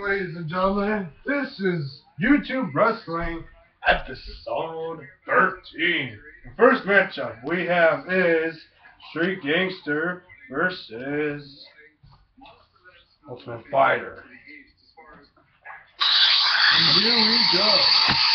Ladies and gentlemen, this is YouTube Wrestling episode 13. The first matchup we have is Street Gangster versus Ultimate Fighter. And here we go.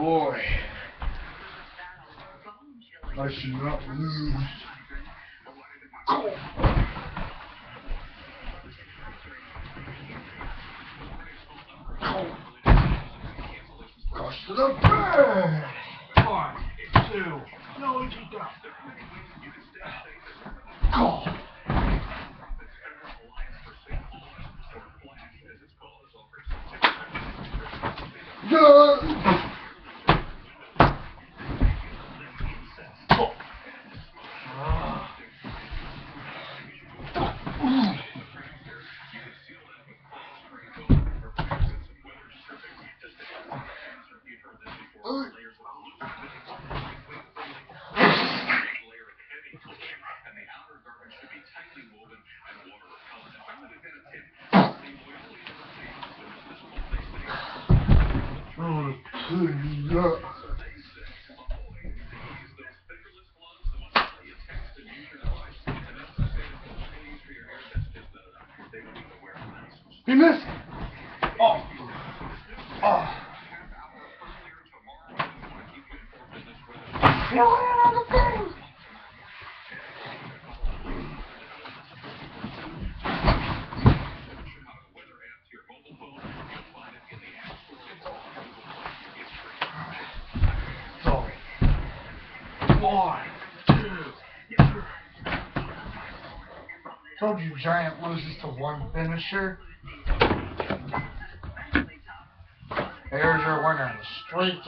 Boy, I should not lose. Goes to the bed. One, two, no, you don't. Go. Yeah. Oh, yeah. He missed. Oh. Oh. So, one, two. Told you Giant loses to one finisher. There's your winner, the Street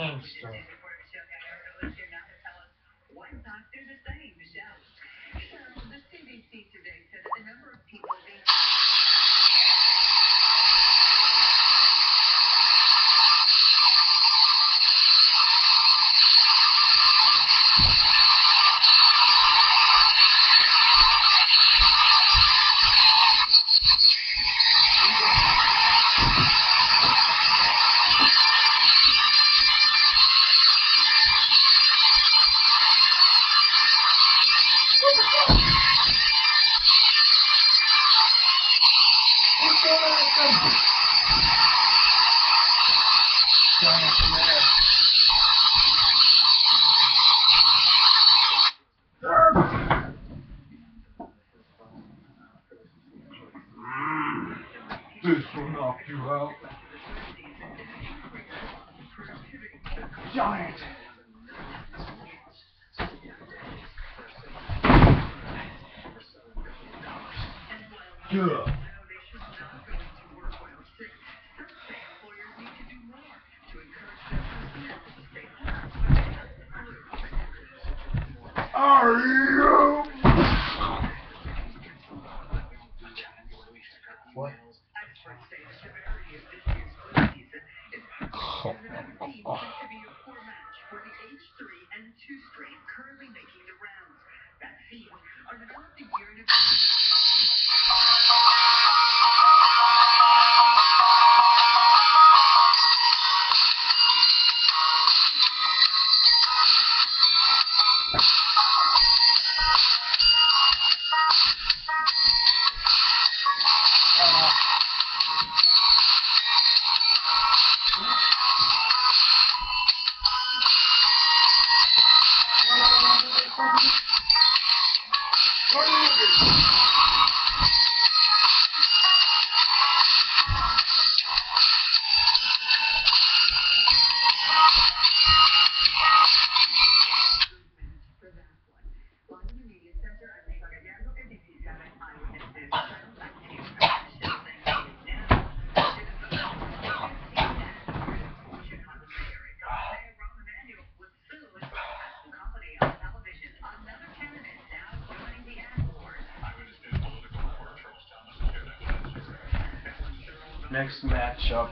Show.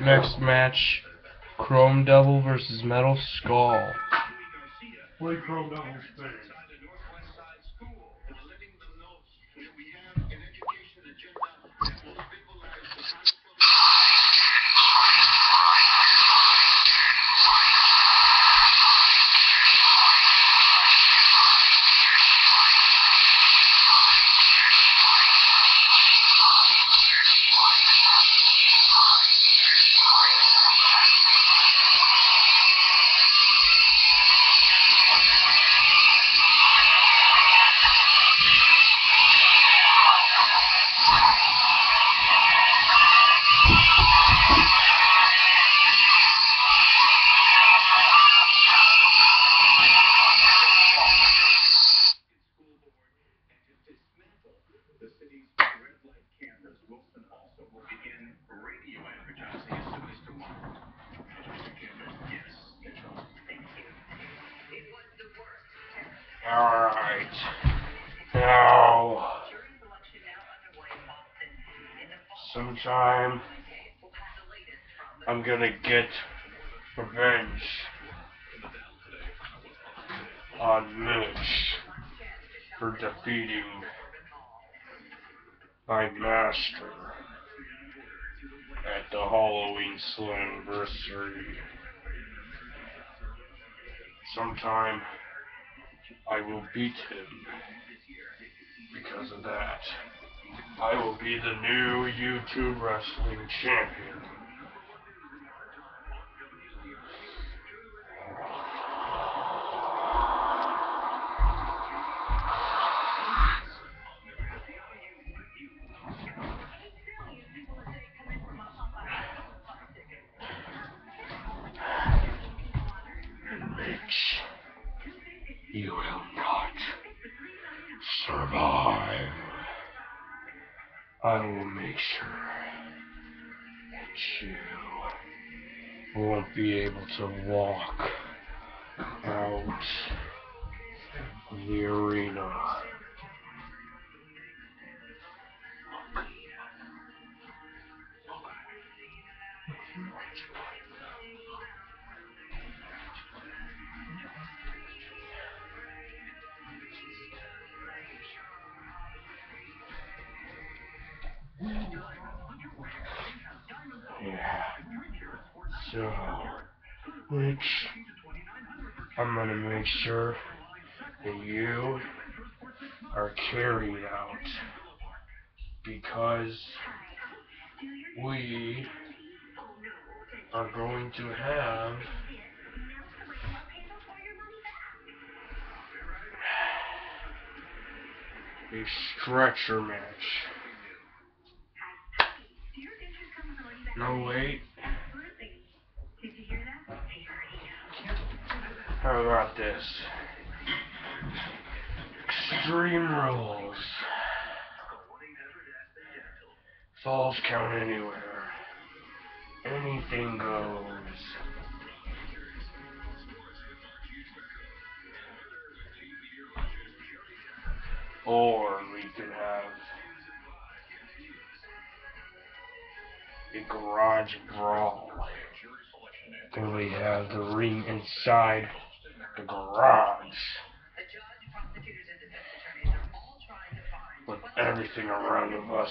Next match, Chrome Devil versus Metal Skull. Play Chrome Devil's face. Master at the Halloween Slamversary. Sometime I will beat him because of that. I will be the new YouTube wrestling champion. wall. because we are going to have a stretcher match. No, wait. How about this? Extreme rules. Falls count anywhere. Anything goes. Or we could have a garage brawl. Then we have the ring inside the garage. With everything around of us.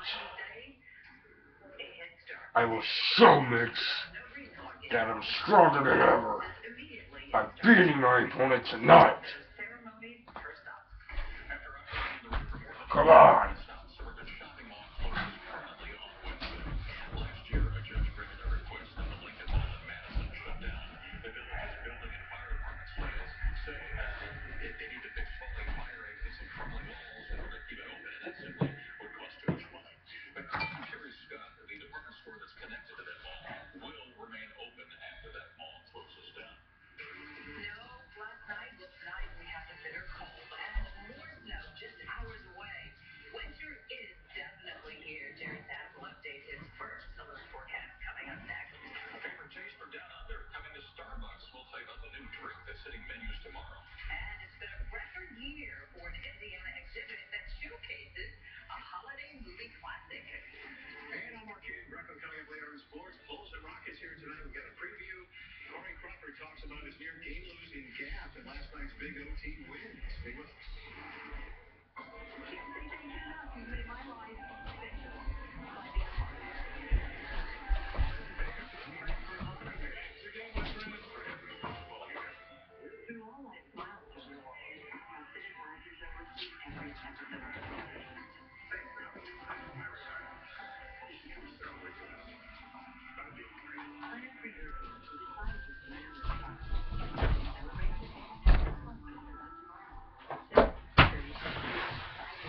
I will show Mix that I'm stronger than ever by beating my opponent tonight. Come on.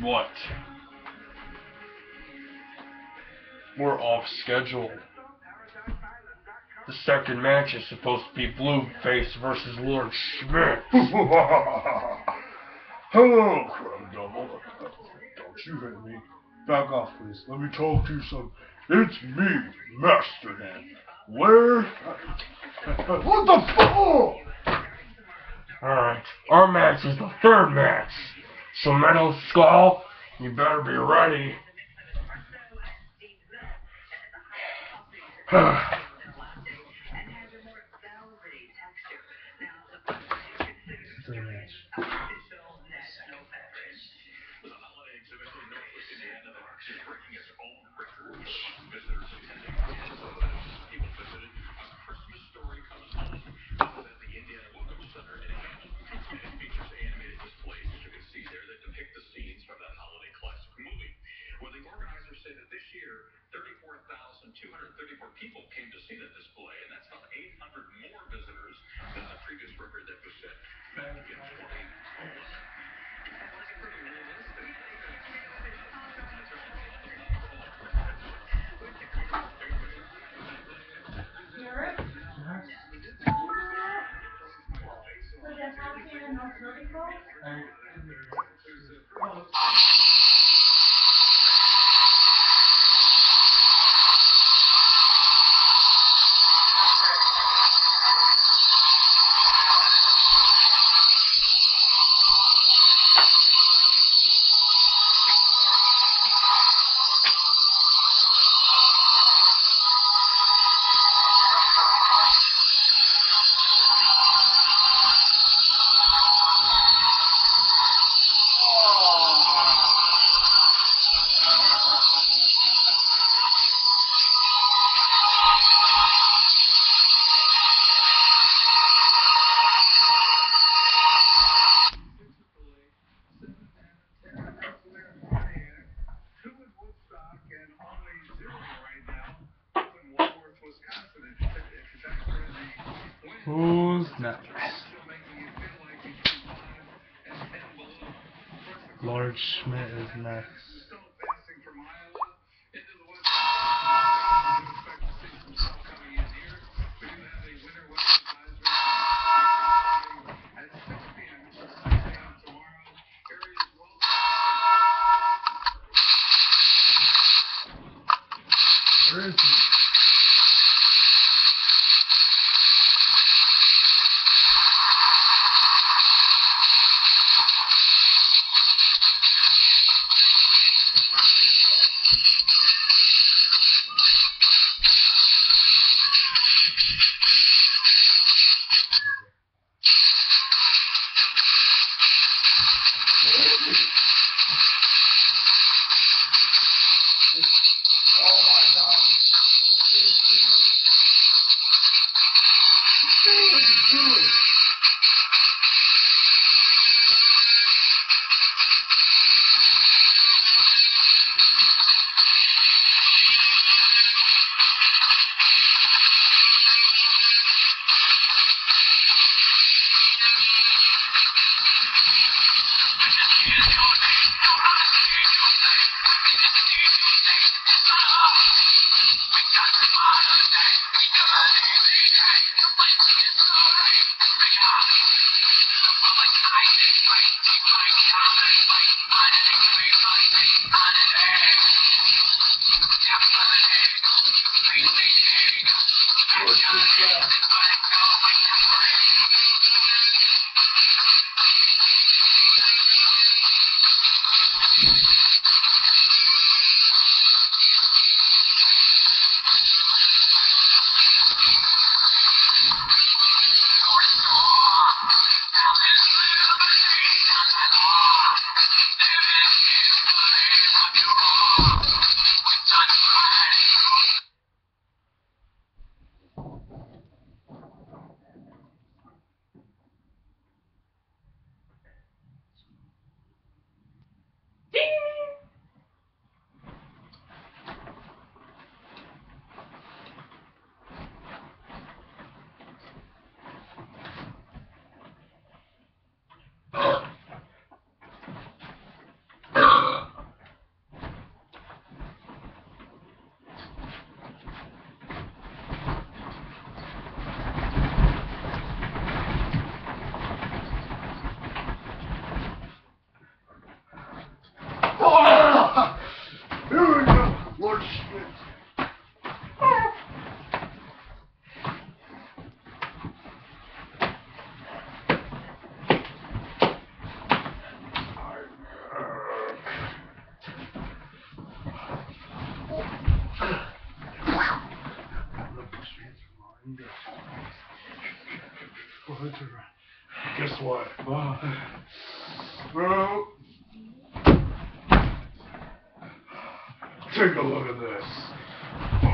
what? We're off schedule. The second match is supposed to be Blueface versus Lord Schmidt. Hello, Chrome Devil. Don't you hit me. Back off, please. Let me talk to you some. It's me, Master Man. Where? what the fuck? Alright, our match is the third match some metal skull, you better be ready. 234 people came to see the display, and that's about 800 more visitors than the previous record that was set back in 2011. Europe. Would?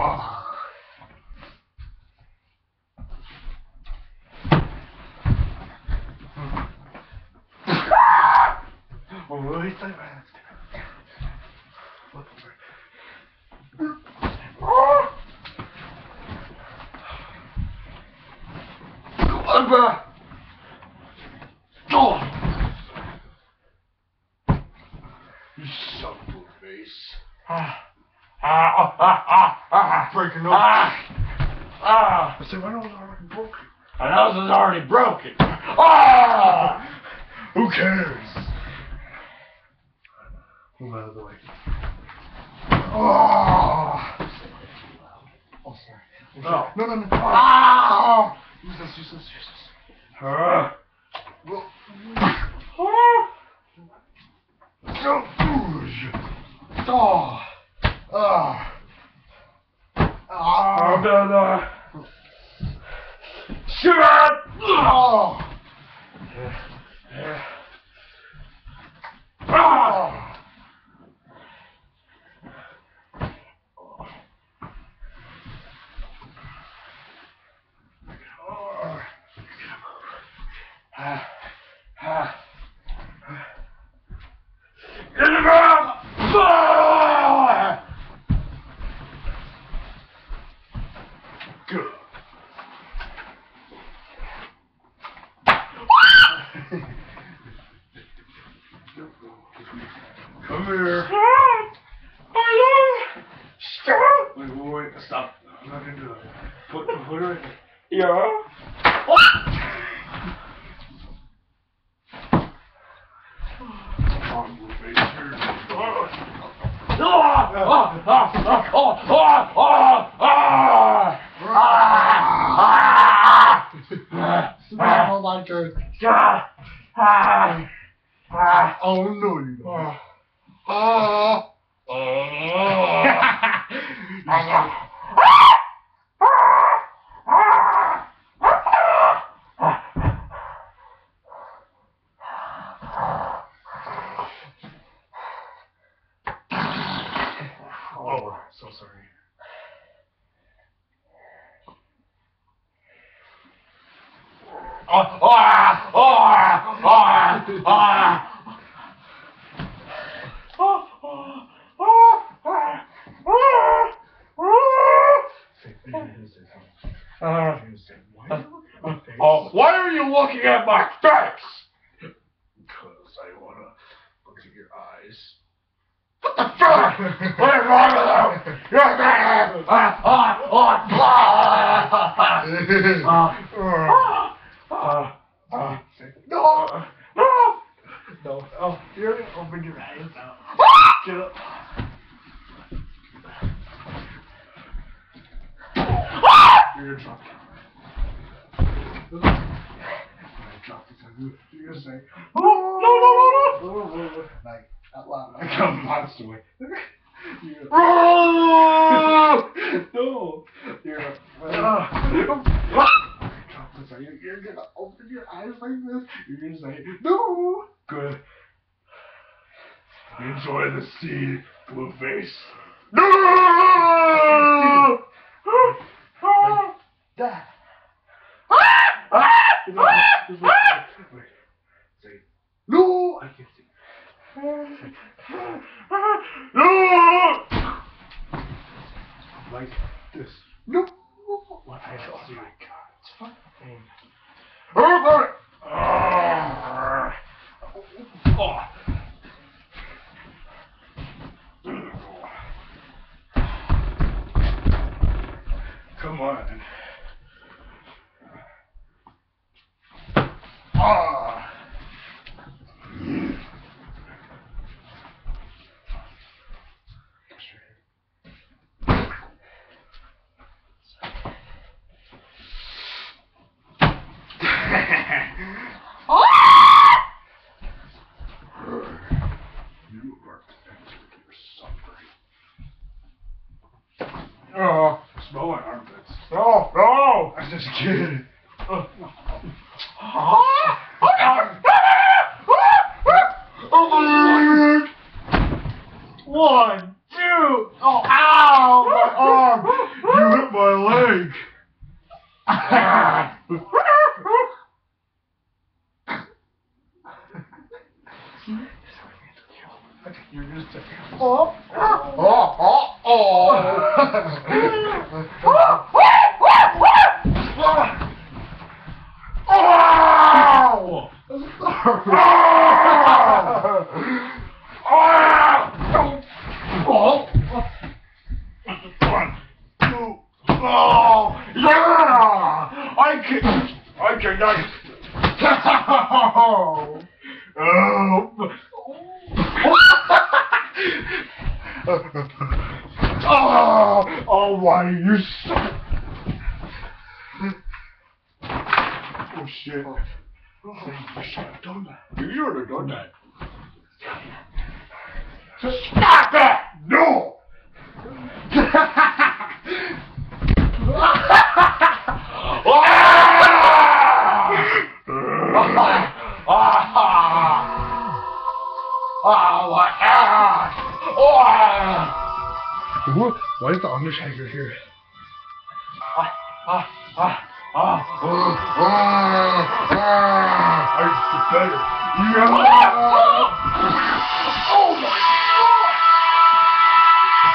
あ。うん、おい、最後や。So, oh, here, open your eyes now. Get up. You're gonna drop it. I dropped it. You're gonna say, oh, no, no, no, no. Like, out loud. Like a monster way. Oh! no! You're gonna. Uh, you're, you're gonna open your eyes like this. You're gonna say, no! Good. Enjoy the sea, Blueface. No! No! Oh my god. It's fine. Oh, Oh. Come on. Ah are you're suffering. Oh, Smell my armpits. no, no! I'm just kidding. One, two, oh, ow, my arm! You hit my leg. You're just oh, oh, oh, oh. One, two, oh, Yeah! I can. I cannot. Oh. oh, oh my, you suck. Oh shit. I should have done that. You should have done that. Stop it! No! Is the Undertaker here? I better. Oh my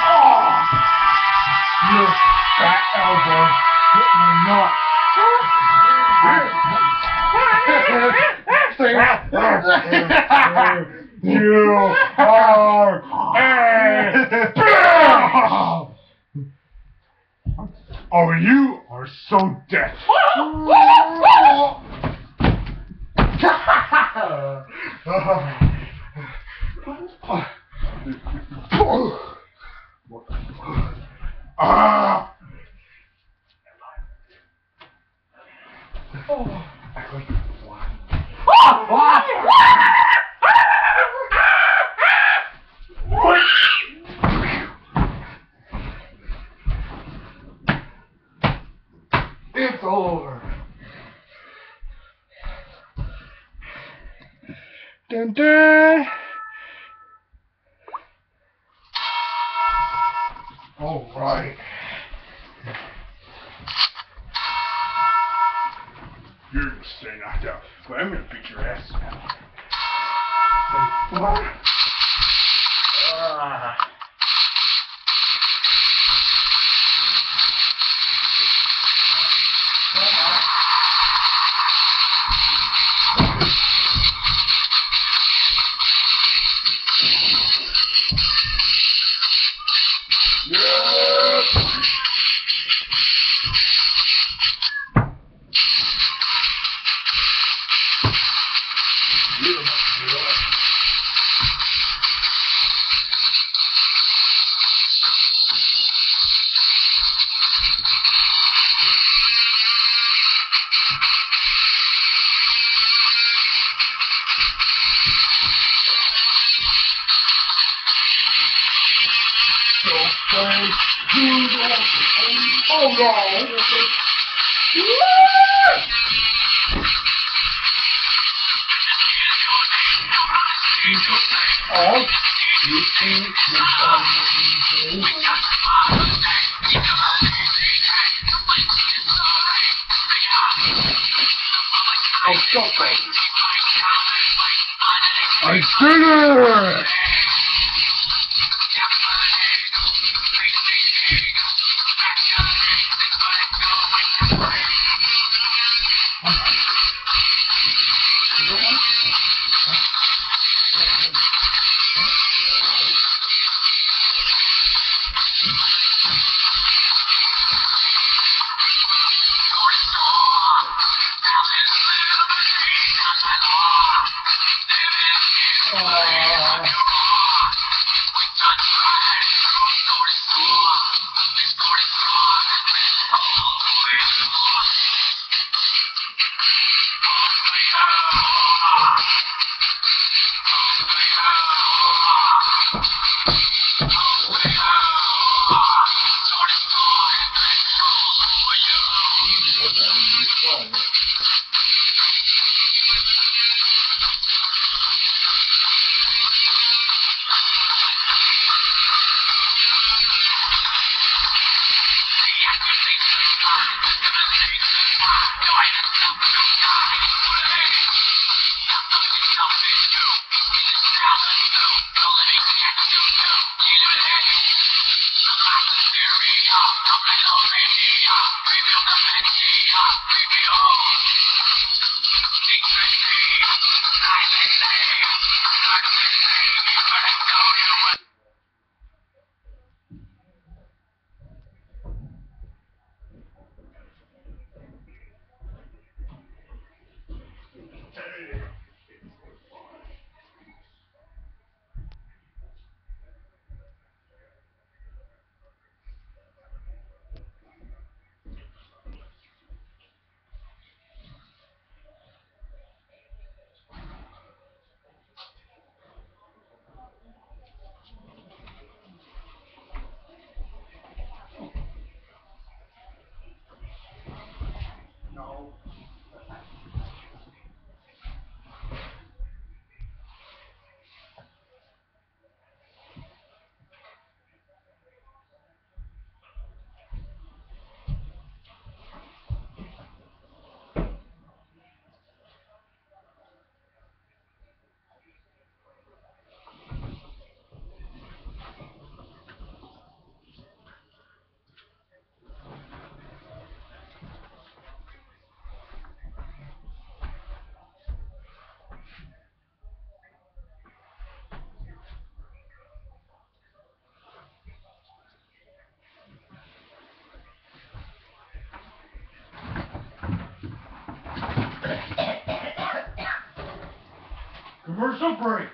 god! You fat elbow hit my nut. you are a Oh, you are so deaf. Ah! It's over. Dun, dun. All right. You're gonna stay knocked out, but I'm gonna beat your ass now. Ah. Break.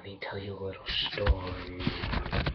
Let me tell you a little story.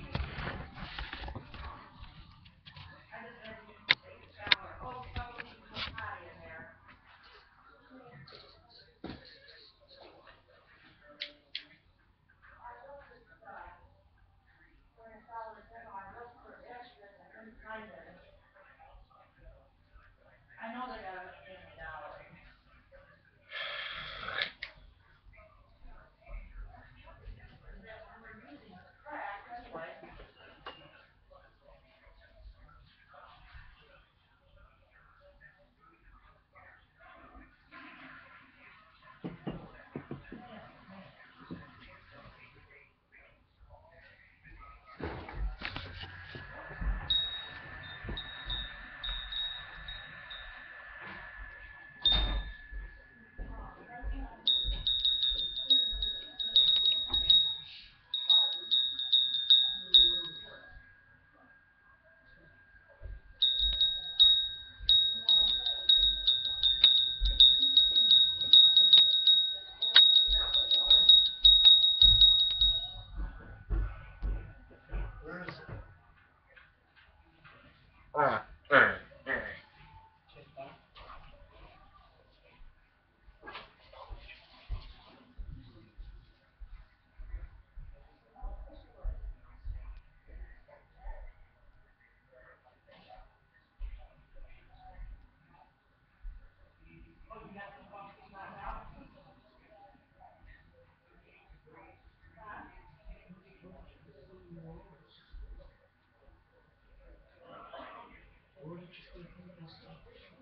Hmm.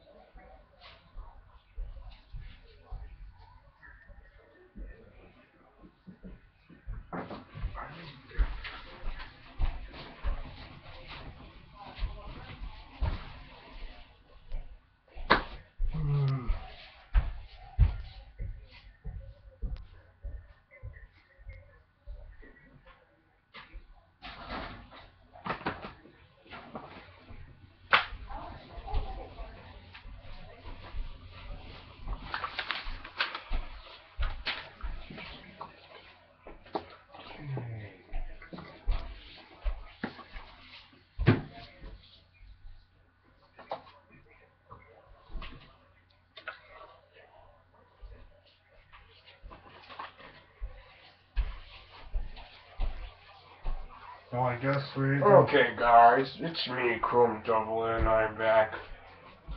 Well, I guess we. Okay, guys, it's me, Chrome Devil, and I'm back.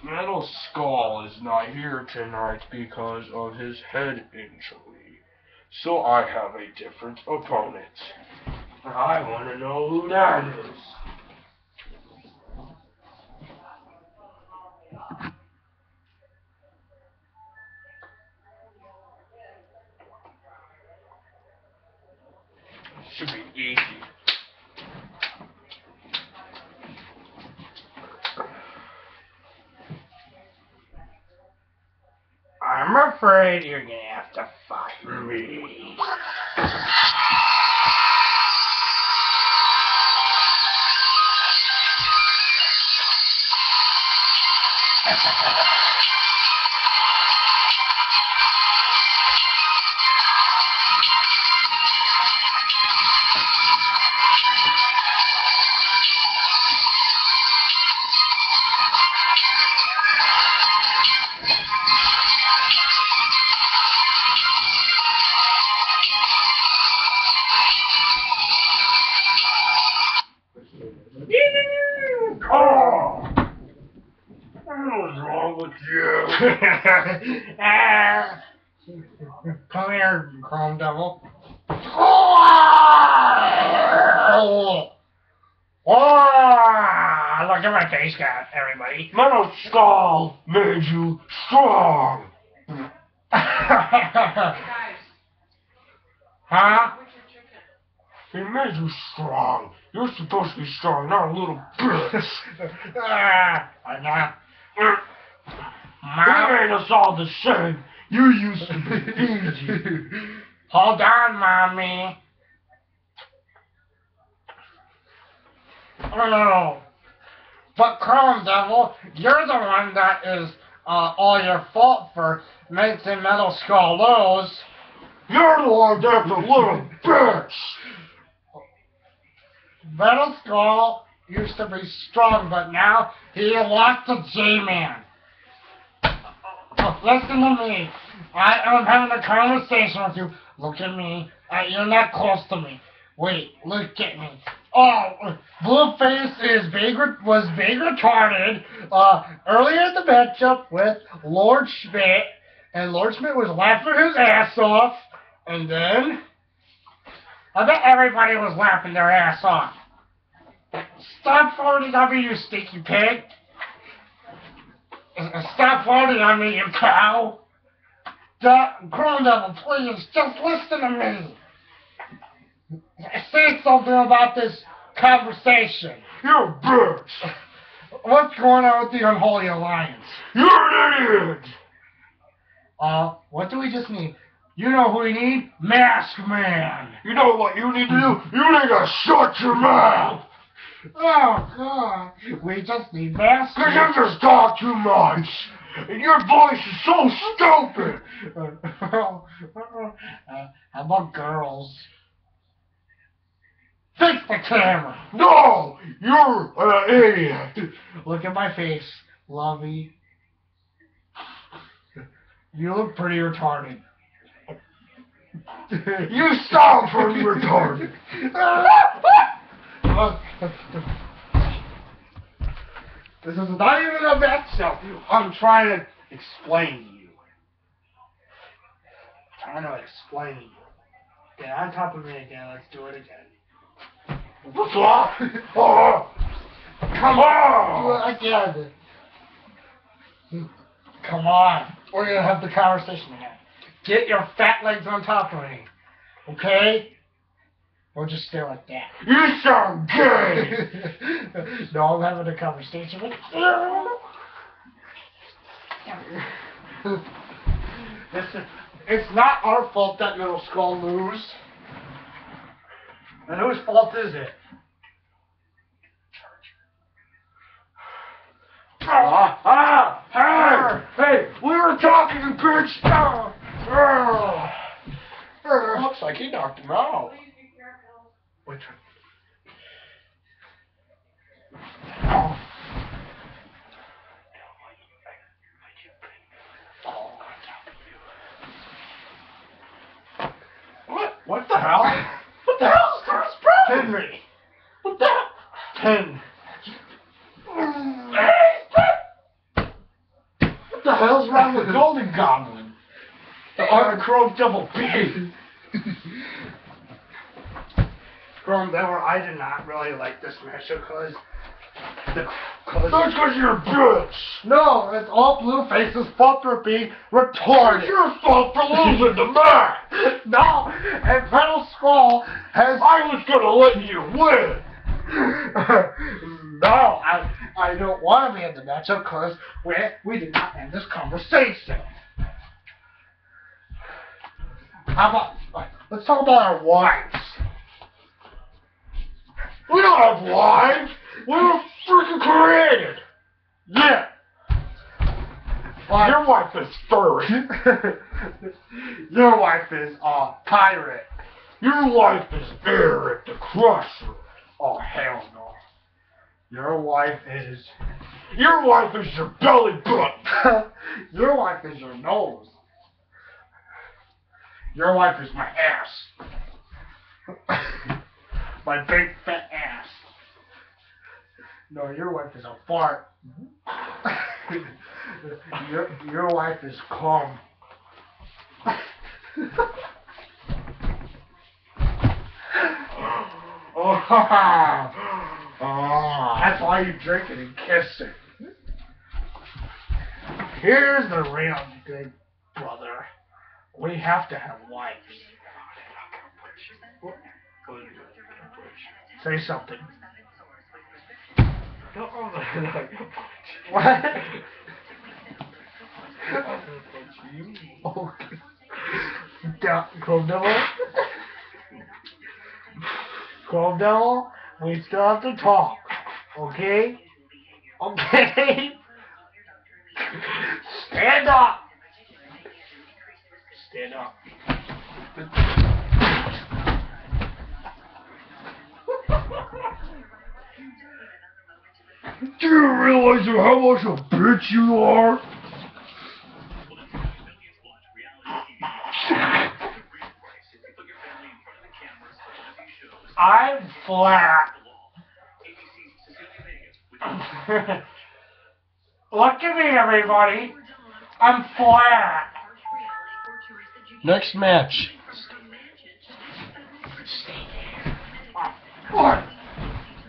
Metal Skull is not here tonight because of his head injury, so I have a different opponent. I want to know who that is. To be strong, not a little bitch. Ah, I know. He made us all the same. You used to be easy. Hold on, mommy. Oh, but Chrome Devil, you're the one that is uh, all your fault for making Metal Skull lose. You're the one that's a little bitch! Metal Skull used to be strong, but now he lost to J-Man. Oh, listen to me. I am having a conversation with you. Look at me. Uh, you're not close to me. Wait, look at me. Oh, Blueface is big, was big retarded uh, earlier in the matchup with Lord Schmidt, and Lord Schmidt was laughing his ass off, and then I bet everybody was laughing their ass off. Stop farting on me, you stinky pig. Stop farting on me, you cow. Duh, Chrome Devil, please, just listen to me. Say something about this conversation. You're a bitch! What's going on with the Unholy Alliance? You're an idiot! Uh, what do we just need? You know who we need? Mask Man. You know what you need to do? You need to shut your mouth! Oh, God. We just need masks. Cause you just talk too much! And your voice is so stupid! uh, how about girls? Fix the camera. No! You're an idiot! Look at my face, Lovey. You look pretty retarded. You sound pretty retarded! this is not even a matchup. I'm trying to explain to you. trying to explain to you. Get on top of me again. Let's do it again. Oh! Come on! Do it again. Come on. We're gonna have the conversation again. Get your fat legs on top of me. Okay? Or just stay like that. You sound gay! no, I'm having a conversation with Listen, it's not our fault that Metal Skull lose. And whose fault is it? Ah! Ah! Hey! Hey! We were talking, bitch! Ah! Looks like he knocked him out. Which one? What? What the hell? What the hell? Henry! What the hell? Ten. What the hell's wrong with Golden Goblin? The Archrome Double B. From there, I did not really like this matchup because the cause That's because you're a bitch. no, it's all Blueface's fault for being retarded. It's your fault for losing the match. no, and Metal Skull has I was gonna let you win. no, I I don't want to be in the matchup because we we did not end this conversation. How about let's talk about our wives. We don't have lives. We were freaking created. Yeah. Your wife is furry. Your wife is a pirate. Your wife is Eric the Crusher. Oh hell no. Your wife is Your wife is your belly button. Your wife is your nose. Your wife is my ass. my big fat ass. No, your wife is a fart. your your wife is cum. oh, oh, that's why you drink it and kiss it. Here's the real big brother. We have to have wives. Say something. Don't roll the like, What? you. Oh. Down, Chrome Devil. Chrome Devil, we still have to talk. Okay? Okay? Stand up! Stand up. Do you realize how much a bitch you are? I'm flat. Look at me, everybody. I'm flat. Next match. What?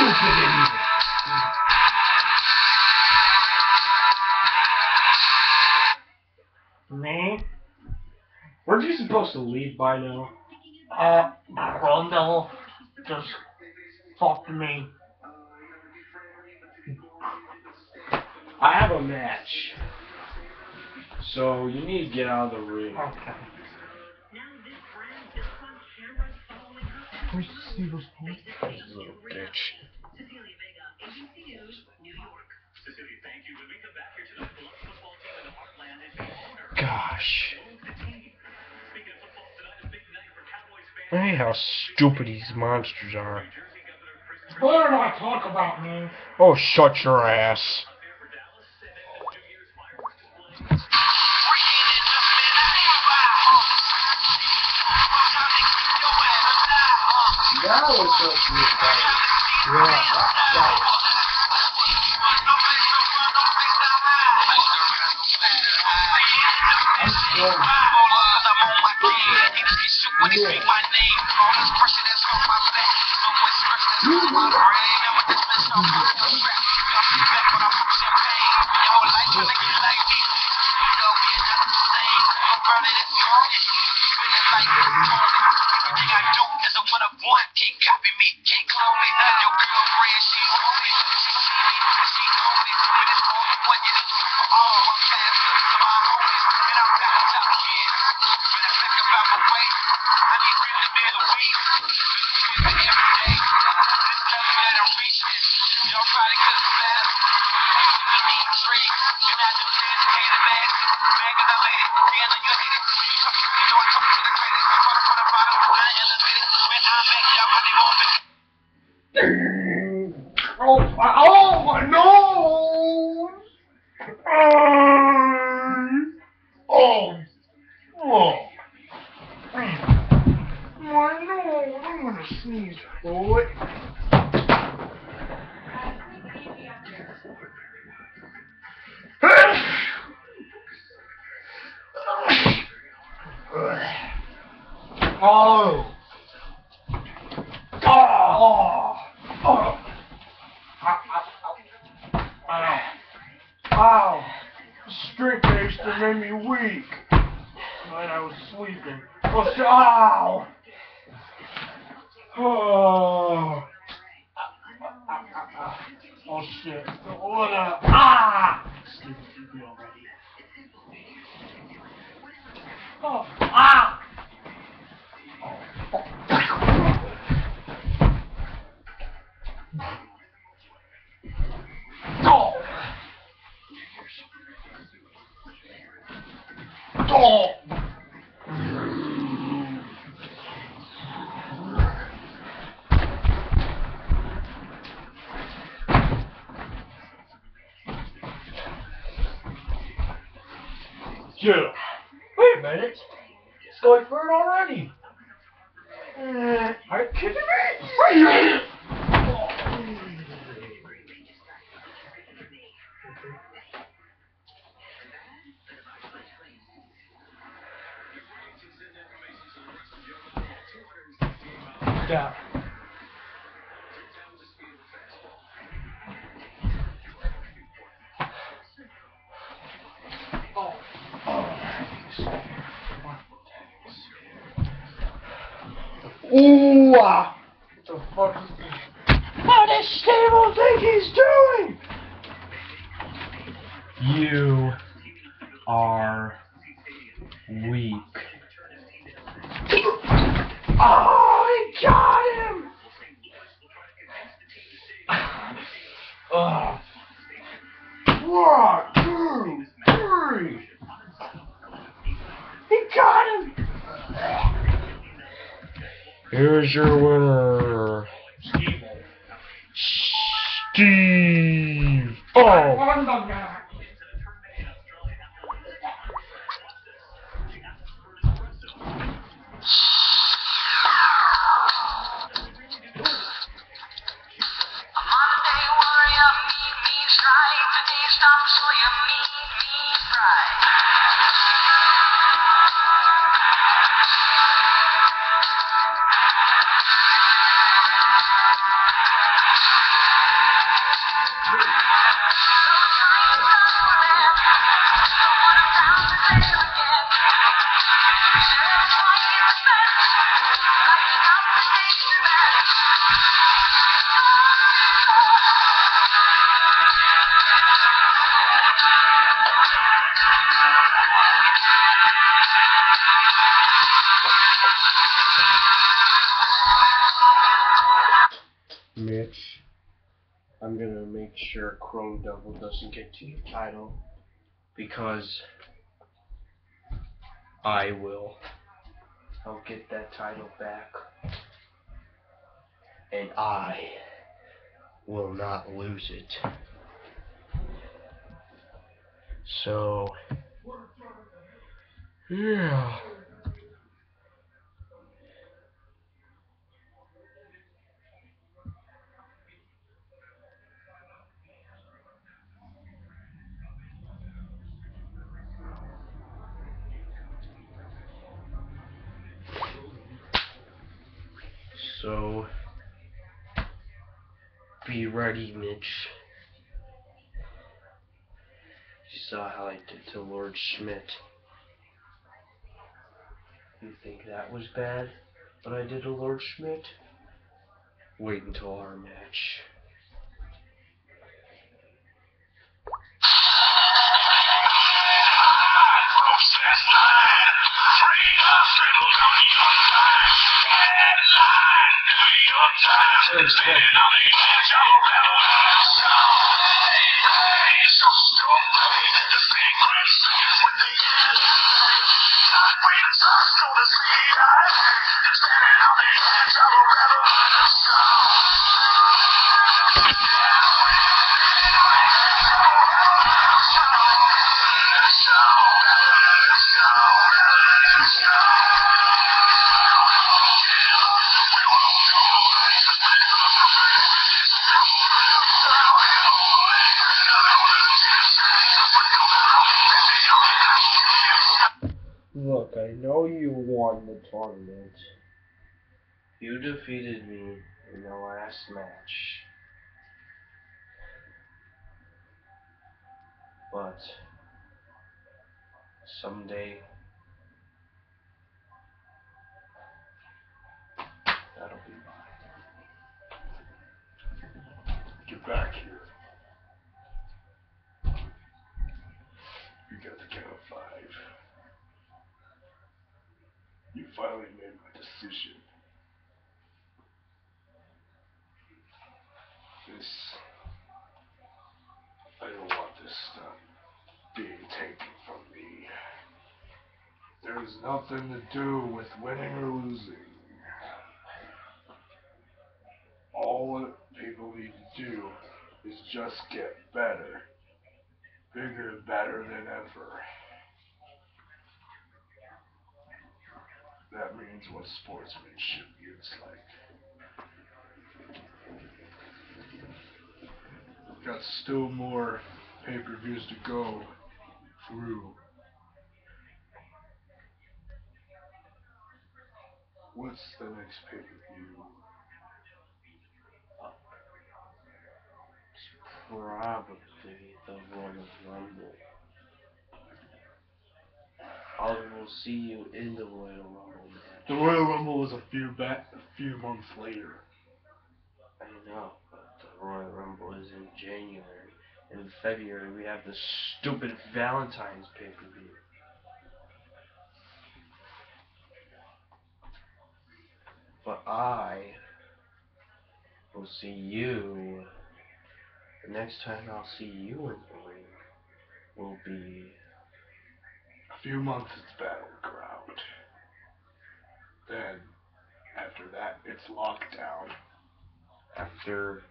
stupid idiot. Me? Weren't you supposed to leave by now? Uh, Rondo just fuck me. I have a match. So you need to get out of the ring. Okay. Little bitch. Gosh. Hey, how stupid these monsters are. Better not I talk about, me. Oh, shut your ass. hours left in this day. Yeah. Right. minute. It's going for it already. Uh, are you kidding me? Yeah. Ooh! ah. What the fuck is this? What does Stable think he's doing? You are weak. Oh, he got him! Ugh. One, two, three. He got him! Here's your winner. Steve. Oh. Title because I will. I'll get that title back. And I will not lose it. So, yeah. So, be ready, Mitch. You saw how I did to Lord Schmidt. You think that was bad, what I did to Lord Schmidt? Wait until our match. Look, defeated me in the last match. But someday that'll be mine. Get back here. You got the count of five. You finally made my decision. This. I don't want this stuff being taken from me. There's nothing to do with winning or losing. All people need to do is just get better. Bigger and better than ever. That means what sportsmanship is like. Got still more pay-per-views to go through. What's the next pay-per-view? Probably the Royal Rumble. I will see you in the Royal Rumble match. The Royal Rumble was a few back, a few months later. I know, but the Royal Rumble is in January. In February, we have the stupid Valentine's pay per view. But I will see you. The next time I'll see you in the ring will be A few months it's Battleground. Then, after that, it's Lockdown. after.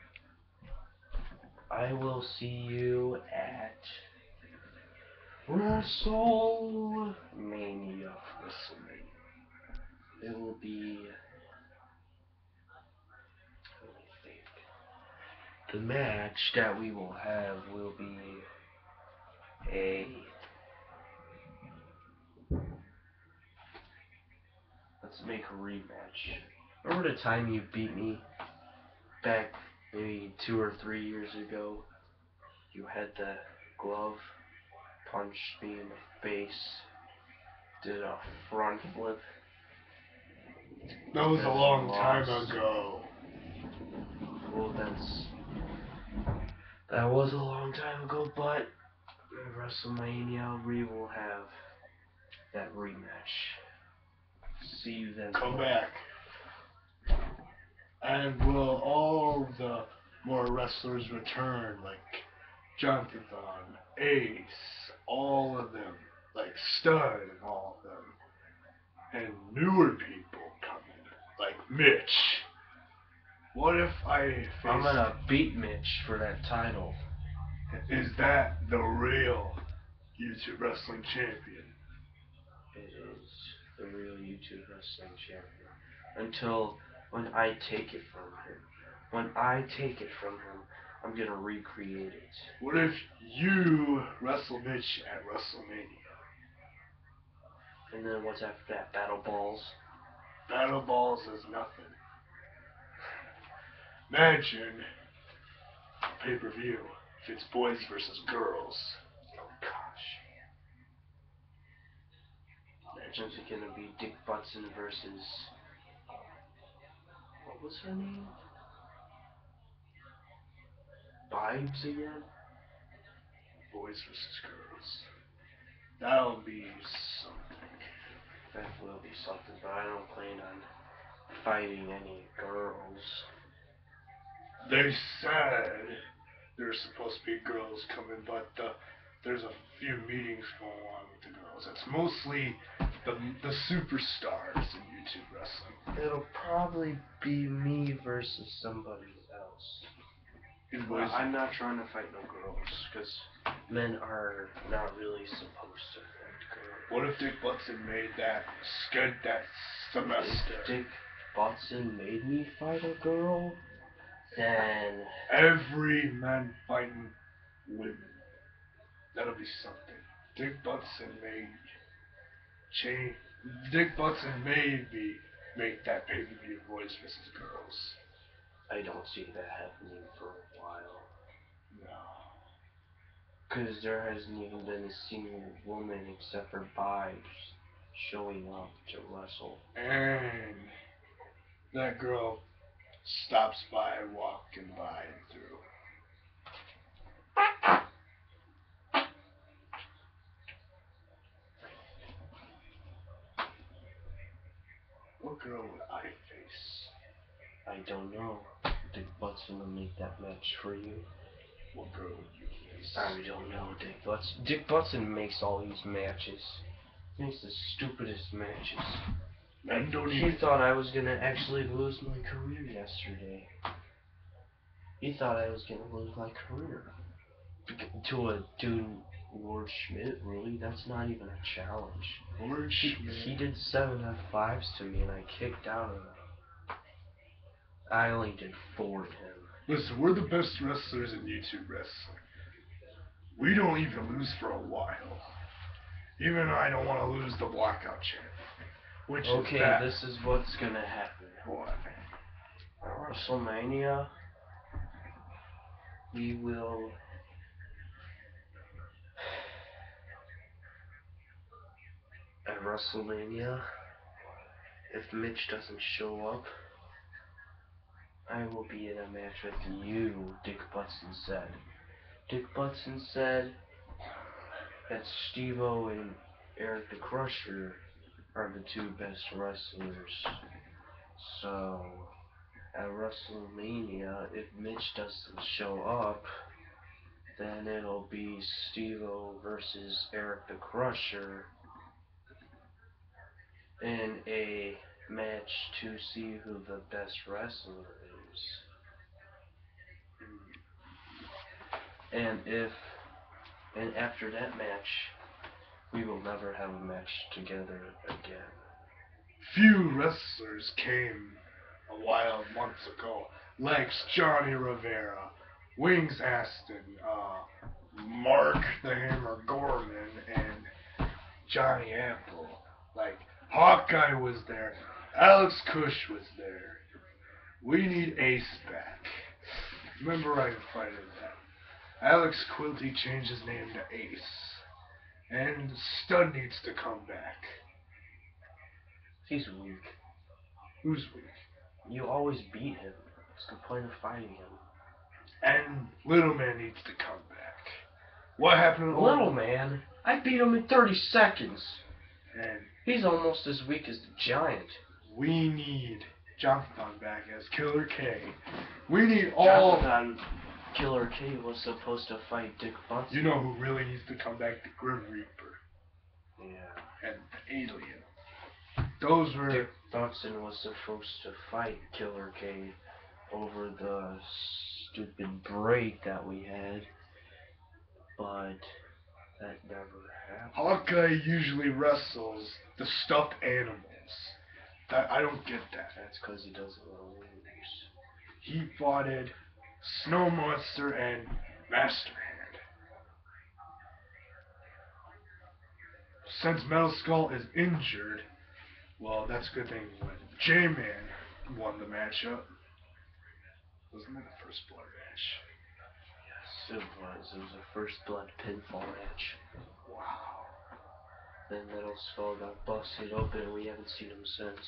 I will see you at. WrestleMania. It will be. Let me think. The match that we will have will be a. Let's make a rematch. Remember the time you beat me back maybe two or three years ago? You had the glove, punched me in the face, did a front flip. That was a long lost. time ago. Well, that's that was a long time ago, but WrestleMania we will have that rematch. See you then. Come back. And will all the more wrestlers return, like Jonathan Ace, all of them, like Stud and all of them, and newer people coming, like Mitch. What if I face, I'm gonna beat Mitch for that title. is that the real YouTube wrestling champion? It is the real YouTube wrestling champion. Until when I take it from him. When I take it from him, I'm gonna recreate it. What if you wrestle Mitch at WrestleMania? And then what's after that? Battle Balls. Battle Balls is nothing. Imagine a pay per view if it's boys versus girls. Oh gosh. Imagine Is gonna be Dick Butson versus what was her name? Vibes again? boys versus girls. That'll be something. That will be something, but I don't plan on fighting any girls. They said there's supposed to be girls coming, but uh, there's a few meetings going on with the girls. It's mostly the the superstars in YouTube wrestling. It'll probably be me versus somebody else. Well, I'm not trying to fight no girls, because men are not really supposed to fight girls. what if Dick Butson made that skid that semester? If Dick Butson made me fight a girl, then Every man fighting women. That'll be something. Dick Butson made change. Dick Butson made me make that pay per view boys versus girls. I don't see that happening for a while. No. Because there hasn't even been a single woman except for Vibes showing up to wrestle. And that girl stops by walking by and through. What girl would I face? I don't know. Dick Butson will make that match for you. What girl would you face? I don't know, Dick Butson. Dick Butson makes all these matches. Makes the stupidest matches. He thought I was gonna actually lose my career yesterday. He thought I was gonna lose my career. To a dude, Lord Schmidt, really? That's not even a challenge. Lord He, Schmidt. he did seven F5s to me and I kicked out of them. I only did four to him. Listen, we're the best wrestlers in YouTube wrestling. We don't even lose for a while. Even I don't want to lose the blackout champion. Which Okay, is that. this is what's gonna happen. What? At WrestleMania, we will. At WrestleMania, if Mitch doesn't show up, I will be in a match with you, Dick Butson said. Dick Butson said that Steve-O and Eric the Crusher are the two best wrestlers. So, at WrestleMania, if Mitch doesn't show up, then it'll be Steve-O versus Eric the Crusher in a match to see who the best wrestler is. And if, and after that match, we will never have a match together again. Few wrestlers came a while months ago, like Johnny Rivera, Wings Aston, uh, Mark the Hammer Gorman, and Johnny Apple. Like Hawkeye was there, Alex Kush was there. We need Ace back. Remember I invited that. Alex Quilty changed his name to Ace. And Stud needs to come back. He's weak. Who's weak? You always beat him. What's the point of fighting him? And Little Man needs to come back. What happened to Little man, I beat him in 30 seconds. And He's almost as weak as the giant. we need Jonathan back as Killer K. We need all. Jonathan Killer K was supposed to fight Dick Butson. You know who really needs to come back? The Grim Reaper Yeah. and the Alien. Those were. Dick Butson was supposed to fight Killer K over the stupid break that we had, but that never happened. Hawkeye usually wrestles the stuffed animals. That I don't get that. That's because he doesn't want to lose. He fought it Snow Monster and Master Hand. Since Metal Skull is injured, well, that's a good thing. When J-Man won the matchup, wasn't it the first blood match? Yes, it was. It was a first blood pinfall match. Wow. Then Metal Skull got busted open and we haven't seen him since.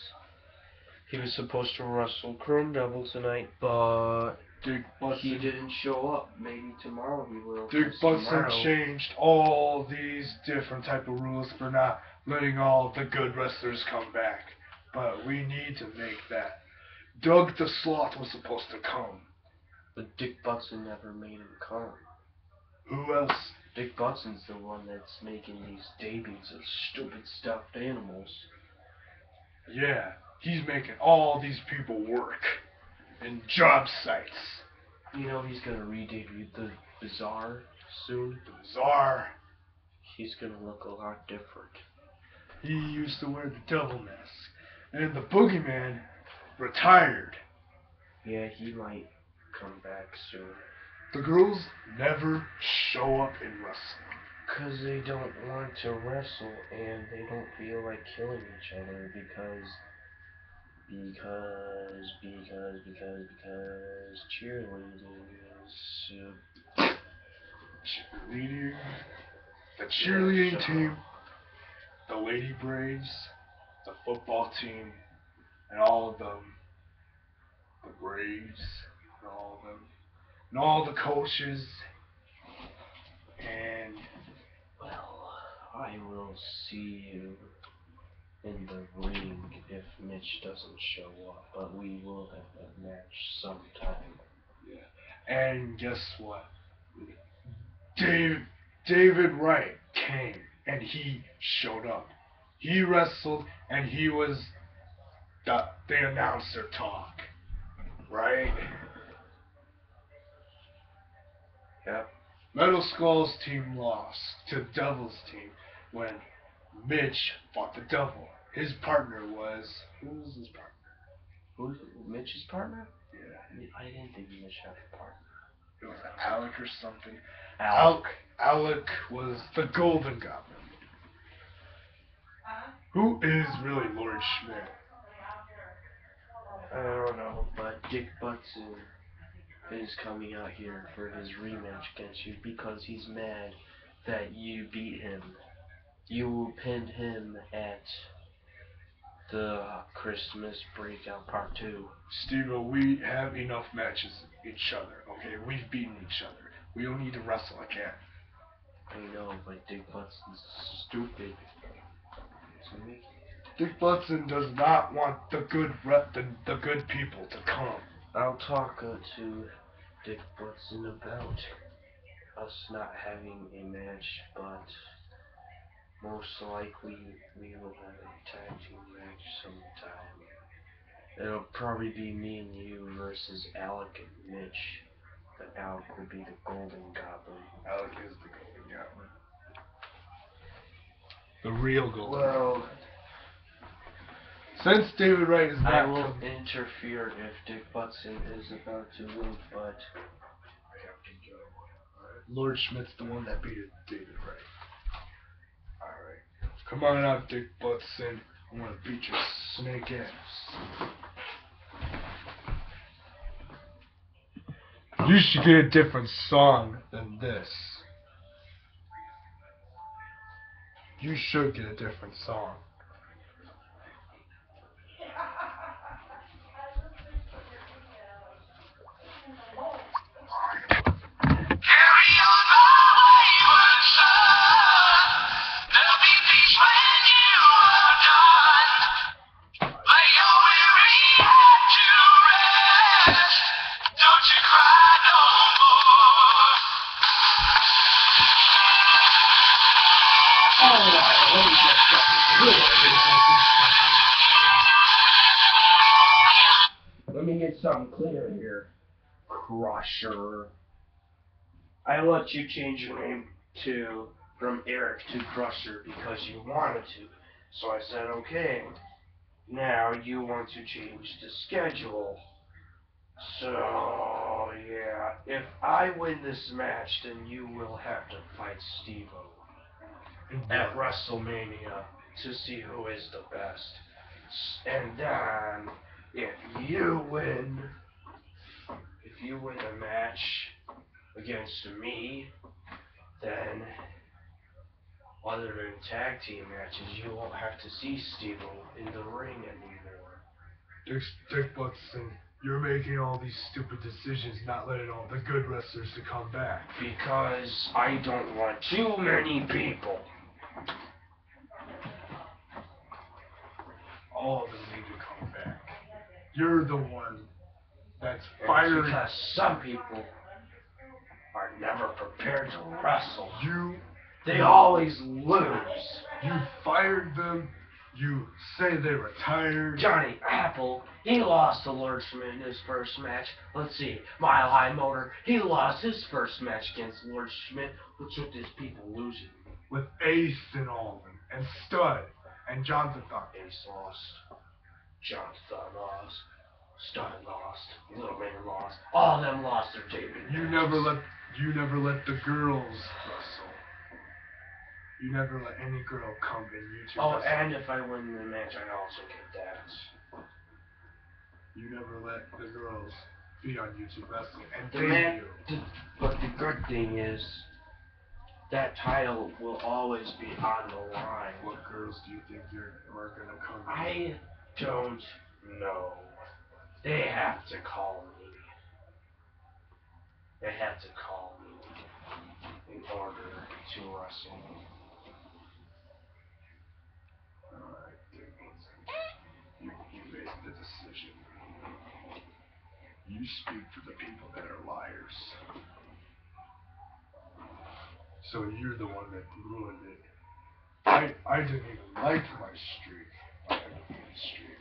He was supposed to wrestle Chrome Devil tonight, but Dick he Butson. didn't show up. Maybe tomorrow he will. Dick 'cause Butson tomorrow- changed all these different type of rules for not letting all the good wrestlers come back. But we need to make that. Doug the Sloth was supposed to come. But Dick Butson never made him come. Who else? Dick Butson's the one that's making these debuts of stupid stuffed animals. Yeah, he's making all these people work in job sites. You know he's gonna re-debut the Bizarre soon. The Bizarre. He's gonna look a lot different. He used to wear the devil mask. And the boogeyman retired. Yeah, he might come back soon. The girls never show up in wrestling. Cause they don't want to wrestle and they don't feel like killing each other because because because because because cheerleading is cheerleading, the cheerleading team, the Lady Braves, the football team, and all of them, the Braves, and all of them, and all the coaches, and well, I will see you in the ring if Mitch doesn't show up, but we will have that match sometime. Yeah. and guess what? Dave, David Wright came and he showed up. He wrestled and he was the the announcer talk, right? Yep. Metal Skull's team lost to Devil's team when Mitch fought the Devil. His partner was who was his partner? Who's Mitch's partner? Yeah, I didn't think Mitch had a partner. it was Alec or something. Alec. Alec, Alec was the Golden Goblin. Who is really Lord Schmidt? I don't know, but Dick Butson is coming out here for his rematch against you because he's mad that you beat him. You pinned him at the Christmas breakout part two. Steve, we have enough matches each other, okay? We've beaten each other. We don't need to wrestle again. I know, but Dick Butson's stupid. Dick Butson does not want the good rep, the, the good people to come. I'll talk uh, to Dick Butson about us not having a match, but most likely we will have a tag team match sometime. It'll probably be me and you versus Alec and Mitch. But Alec will be the Golden Goblin. Alec is the golden goblin. The real golden. Well, Since David Wright is not... I not will coming- interfere if Dick Butson is about to win, but Lord Schmidt's the one that beat David Wright. Come on out, Dick Butson. I want to beat your snake ass. You should get a different song than this. You should get a different song. Crusher. I let you change your name to from Eric to Crusher because you wanted to. So I said, okay. Now you want to change the schedule. So yeah, if I win this match, then you will have to fight Steve-O at WrestleMania to see who is the best. And then, if you win, if you win a match against me, then other than tag team matches, you won't have to see Steve-O in the ring anymore. Dick, Dick Butson, you're making all these stupid decisions, not letting all the good wrestlers to come back. Because I don't want too many people. All of them need to come back. You're the one that's firing. Because some people are never prepared to wrestle. You, They always lose. you fired them. You say they retired. Johnny Apple, he lost to Lord Schmidt in his first match. Let's see, Mile High Motor, he lost his first match against Lord Schmidt. What's with these people losing? with Ace and all of them, and Stud, and Jonathan Thought. Ace lost, Jonathan lost, Stud lost, Little Man lost. All of them lost their debut. You never let you never let the girls wrestle. You never let any girl come in you two Oh, wrestle. and if I win the match, I also get that. You never let the girls be on YouTube wrestling and The man, the, but the good thing is, that title will always be on the line. What girls do you think you're are gonna come? in? I don't know. They have to call me. They have to call me in order to wrestle. Alright, Dick You, you made the decision. You speak for the people that are liars. So you're the one that ruined it. I I didn't even like my streak. My streak.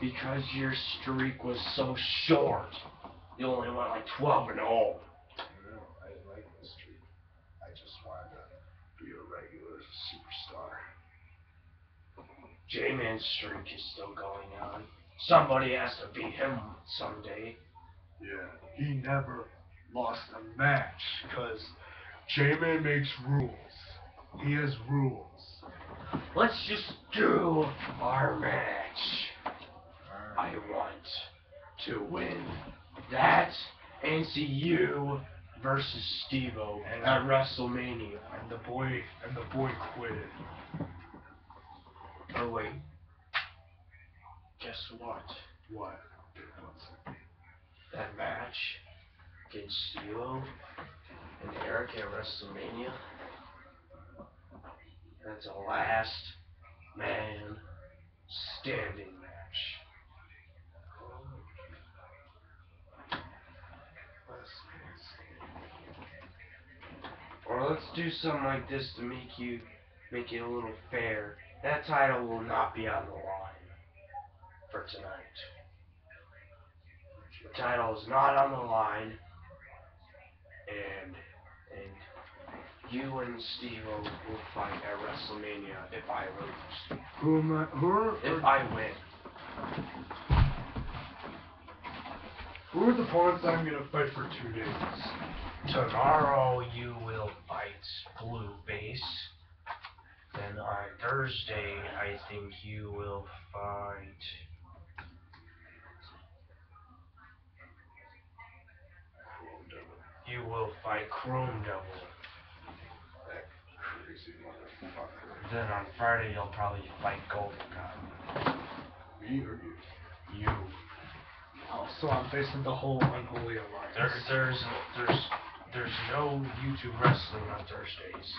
Because your streak was so short. You only went like 12 and 0. No, I didn't like my streak. I just wanted to be a regular superstar. J-Man's streak is still going on. Somebody has to beat him someday. Yeah, he never lost a match because J-Man makes rules. He has rules. Let's just do our match. I want to win that you versus Steve-O And- at WrestleMania. And the boy and the boy quit. Oh wait. Guess what? What? That match against Stilo and Eric at WrestleMania. That's a last man standing match. Or let's do something like this to make you make it a little fair. That title will not be on the line for tonight. The title is not on the line, and and you and Steve will fight at WrestleMania if I lose. Who am I? Who If I win. Who are the opponents I'm gonna fight for two days? Tomorrow you will fight Blue Base. Then on Thursday, I think you will fight. You will fight Chrome Devil. That crazy motherfucker. Then on Friday, you'll probably fight Golden God. Me or you? You. Oh, so I'm facing the whole unholy alliance. There, there's, there's, there's no YouTube wrestling on Thursdays.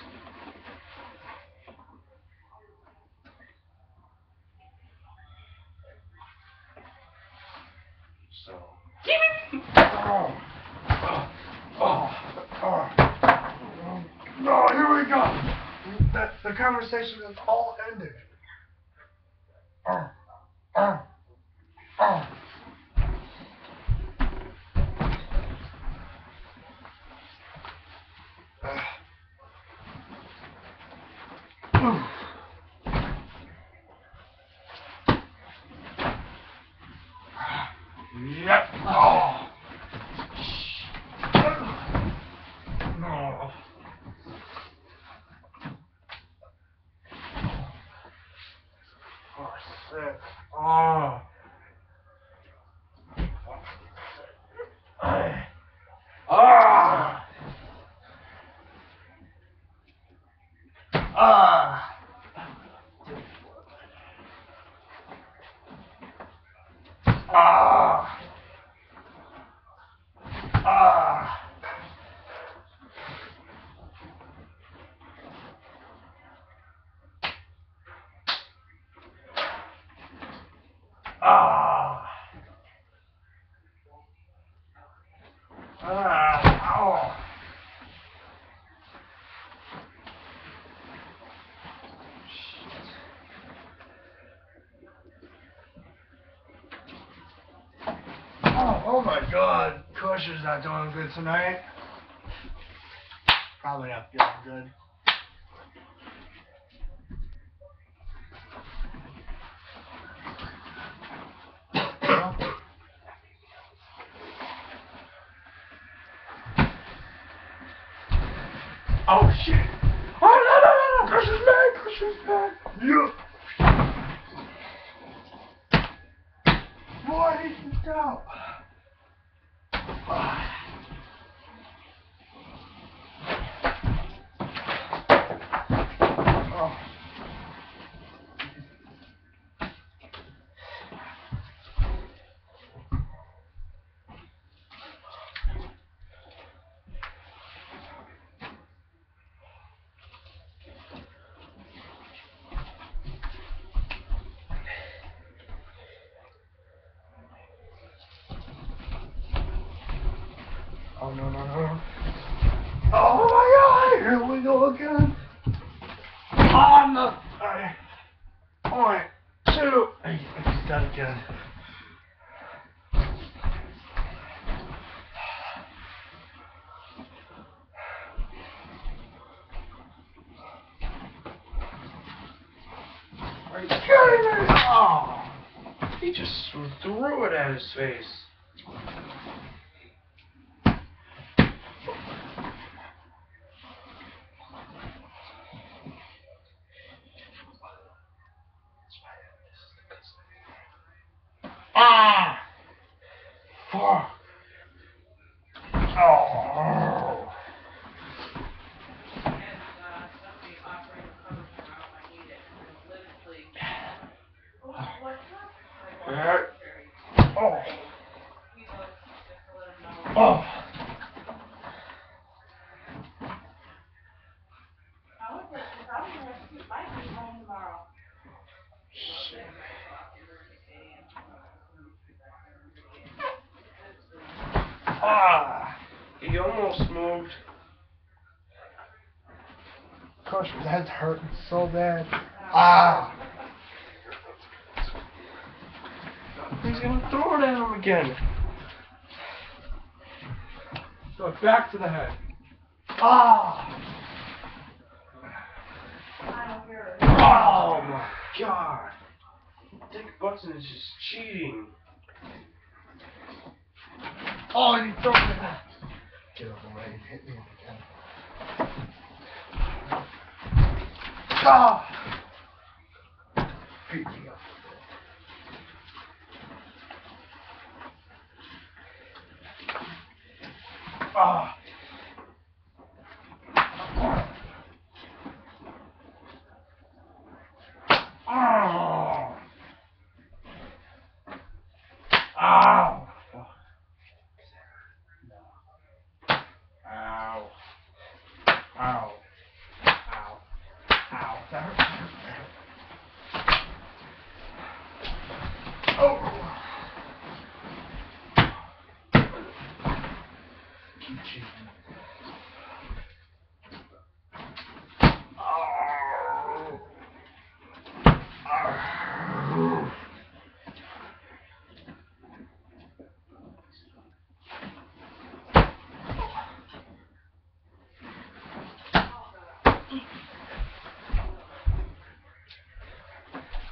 So. Oh. Oh. Oh. Oh. No, here we go. That, the conversation is all ended. Oh. Oh. Oh. Ooh. Yep. Oh. No. Oh, shit. Oh. Ah. Ah. Ah. Ah. Ah. Ah. Ow. Oh, oh my god. Crusher's not doing good tonight. Probably not feeling good. Oh shit! Oh no no no no! Crusher's back! Crusher's back! Yeah! Boy, he's just out. Oh. Oh no no no! Oh my God! Here we go again. On the uh, point two. I, I just got it again. Are you kidding me? Oh, He just threw it at his face. hurting so bad. Ah! He's gonna throw it at him again. Throw it back to the head. Ah! Oh, oh my god! Dick Butson is just cheating. Oh, and he throws it back. 干